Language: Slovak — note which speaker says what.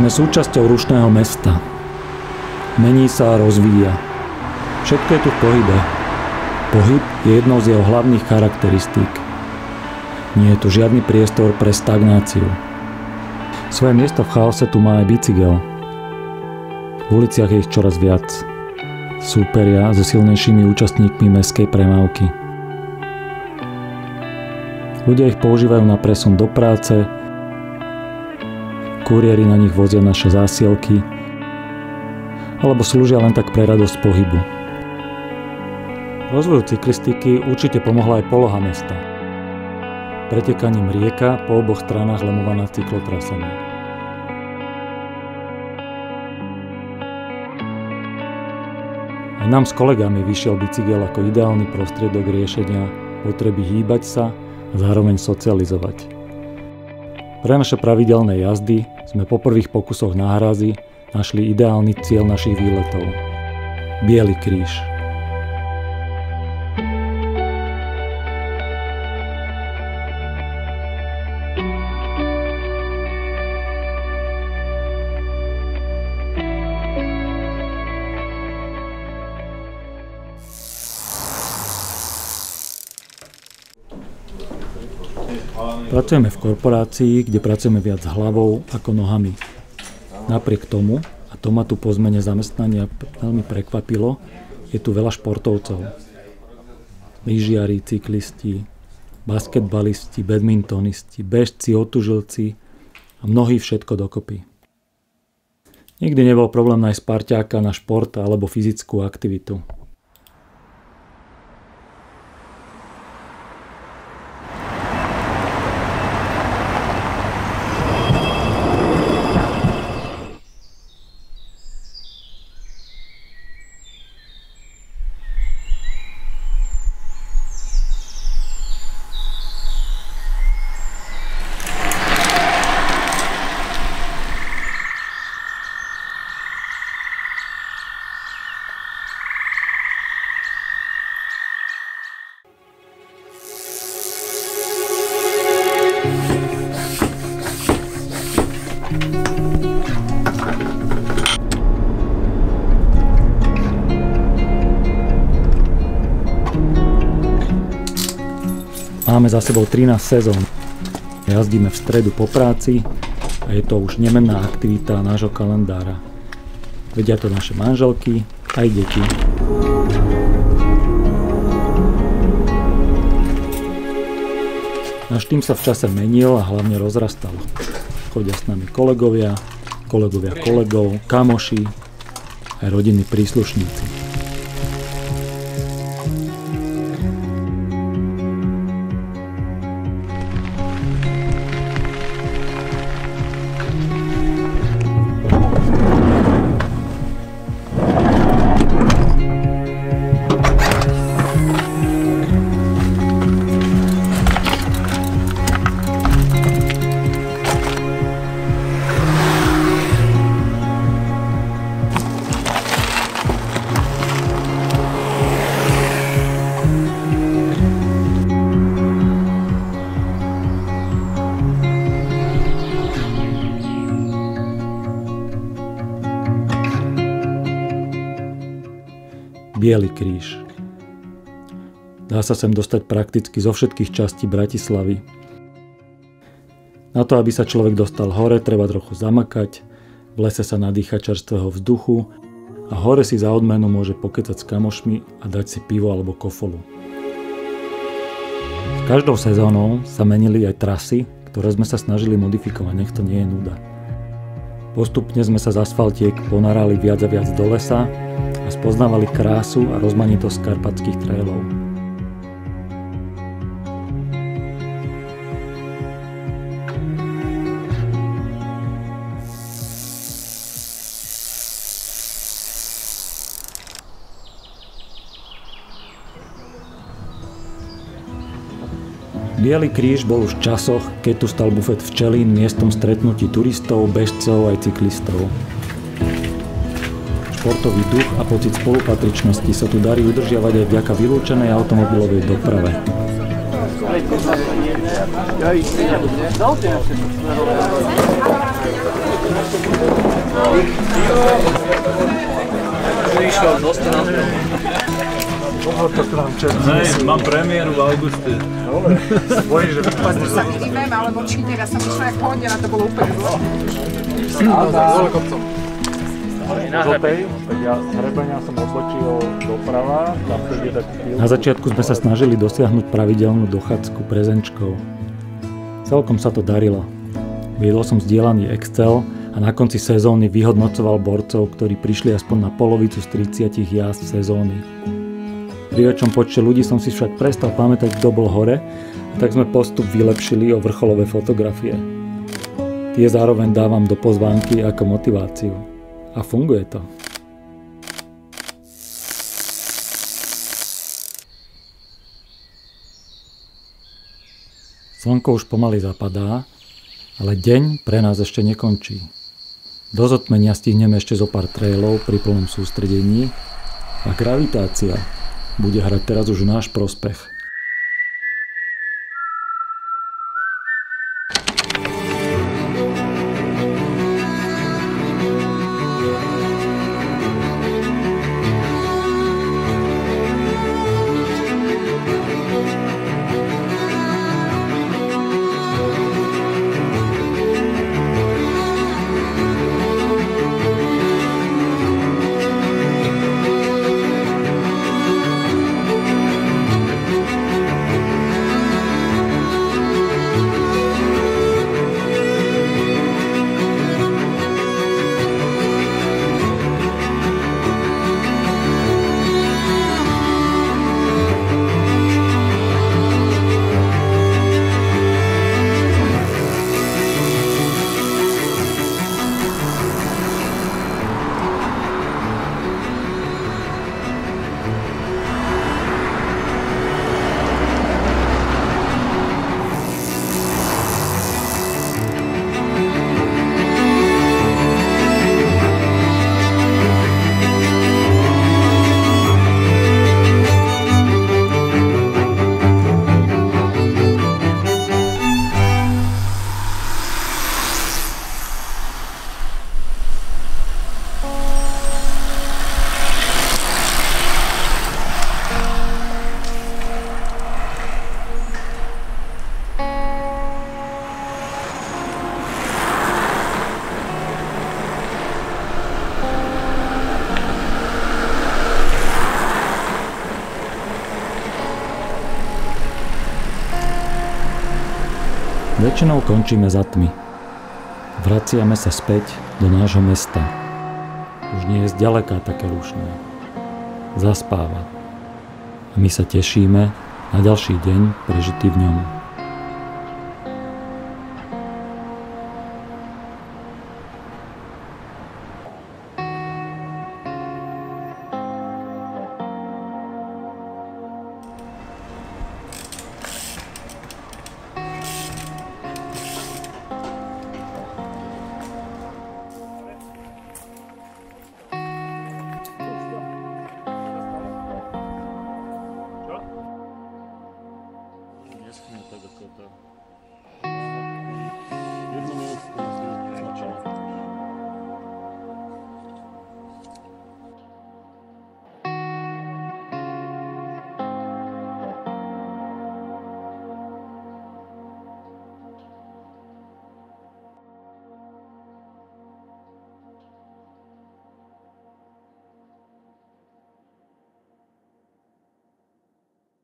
Speaker 1: Sme súčasťou rušného mesta. Mení sa a rozvíja. Všetko je tu v pohybe. Pohyb je jednou z jeho hlavných charakteristík. Nie je tu žiadny priestor pre stagnáciu. Svoje miesto v chaose tu má aj bicykel. V uliciach je ich čoraz viac. Súperia so silnejšími účastníkmi meskej premávky. Ľudia ich používajú na presun do práce, kuriéri na nich vozia naše zásielky, alebo slúžia len tak pre radosť pohybu. Rozvoju cyklistiky určite pomohla aj poloha mesta. Pretekaním rieka po oboch stranách lemovaná cyklotrasami. Aj nám s kolegami vyšiel bicykel ako ideálny prostriedok riešenia potreby hýbať sa a zároveň socializovať. Pre naše pravidelné jazdy sme po prvých pokusoch náhrazy našli ideálny cieľ našich výletov. Bielý kríž. Pracujeme v korporácii, kde pracujeme viac hlavou ako nohami. Napriek tomu, a to ma tu po zmene zamestnania veľmi prekvapilo, je tu veľa športovcov. Lyžiari, cyklisti, basketbalisti, badmintonisti, bežci, otužilci a mnohí všetko dokopy. Nikdy nebol problém nájsť parťáka na šport alebo fyzickú aktivitu. Máme za sebou 13 sezón. Jazdíme v stredu po práci a je to už nemenná aktivita nášho kalendára. Vedia to naše manželky aj deti. Náš tým sa v čase menil a hlavne rozrastal. Chodia s nami kolegovia, kolegovia kolegov, kamoši, aj rodinní príslušníci. Bielý kríž. Dá sa sem dostať prakticky zo všetkých častí Bratislavy. Na to, aby sa človek dostal hore, treba trochu zamakať, v lese sa nadýchať čerstvého vzduchu a hore si za odmenu môže pokecať s kamošmi a dať si pivo alebo kofolu. S každou sezónou sa menili aj trasy, ktoré sme sa snažili modifikovať, nech to nie je nuda. Postupne sme sa z asfaltiek ponarali viac a viac do lesa a spoznávali krásu a rozmanitosť karpatských trailov. Bielý kríž bol už v časoch, keď tu stal bufet včelín miestom stretnutí turistov, bežcov aj cyklistov. Športový duch a pocit spolupatričnosti sa tu darí udržiavať aj vďaka vylúčenej automobilovej doprave.
Speaker 2: Hej, mám premiéru v auguste.
Speaker 3: sa neviem, alebo či teda som išla jak hodina, to bolo úplne zle.
Speaker 4: tak ja z hrebenia som odbočil doprava, tam taký
Speaker 1: Na začiatku sme sa snažili dosiahnuť pravidelnú dochádzku prezenčkou. Celkom sa to darilo. Viedol som zdieľaný Excel a na konci sezóny vyhodnocoval borcov, ktorí prišli aspoň na polovicu z 30 jazd sezóny. Pri väčšom počte ľudí som si však prestal pamätať, kto bol hore, tak sme postup vylepšili o vrcholové fotografie. Tie zároveň dávam do pozvánky ako motiváciu. A funguje to. Slnko už pomaly zapadá, ale deň pre nás ešte nekončí. Do zotmenia stihneme ešte zo pár trailov pri plnom sústredení a gravitácia bude hrať teraz už náš prospech. Väčšinou končíme za tmy. Vraciame sa späť do nášho mesta. Už nie je zďaleka také rušné. Zaspáva. A my sa tešíme na ďalší deň prežitý v ňom.